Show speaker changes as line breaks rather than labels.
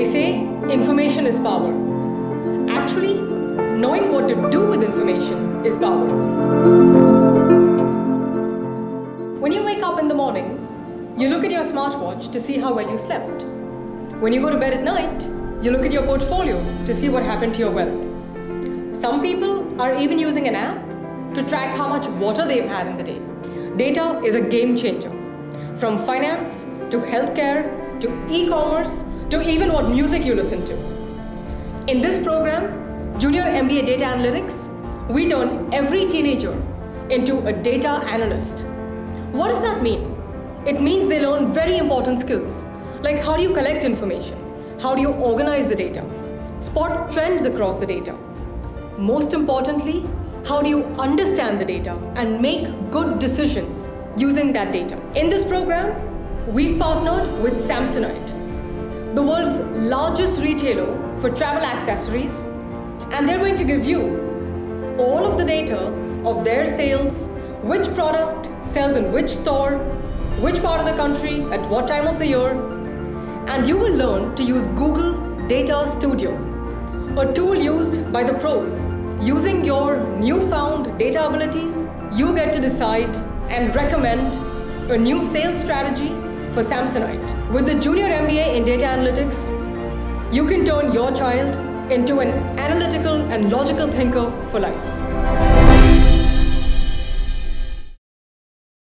They say information is power. Actually, knowing what to do with information is power. When you wake up in the morning, you look at your smartwatch to see how well you slept. When you go to bed at night, you look at your portfolio to see what happened to your wealth. Some people are even using an app to track how much water they've had in the day. Data is a game changer. From finance to healthcare to e commerce to even what music you listen to. In this program, Junior MBA Data Analytics, we turn every teenager into a data analyst. What does that mean? It means they learn very important skills like how do you collect information? How do you organize the data? Spot trends across the data. Most importantly, how do you understand the data and make good decisions using that data? In this program, we've partnered with Samsonite, the world's largest retailer for travel accessories, and they're going to give you all of the data of their sales, which product sells in which store, which part of the country, at what time of the year, and you will learn to use Google Data Studio, a tool used by the pros. Using your newfound data abilities, you get to decide and recommend a new sales strategy for Samsonite. With the Junior MBA in Data Analytics, you can turn your child into an analytical and logical thinker for life.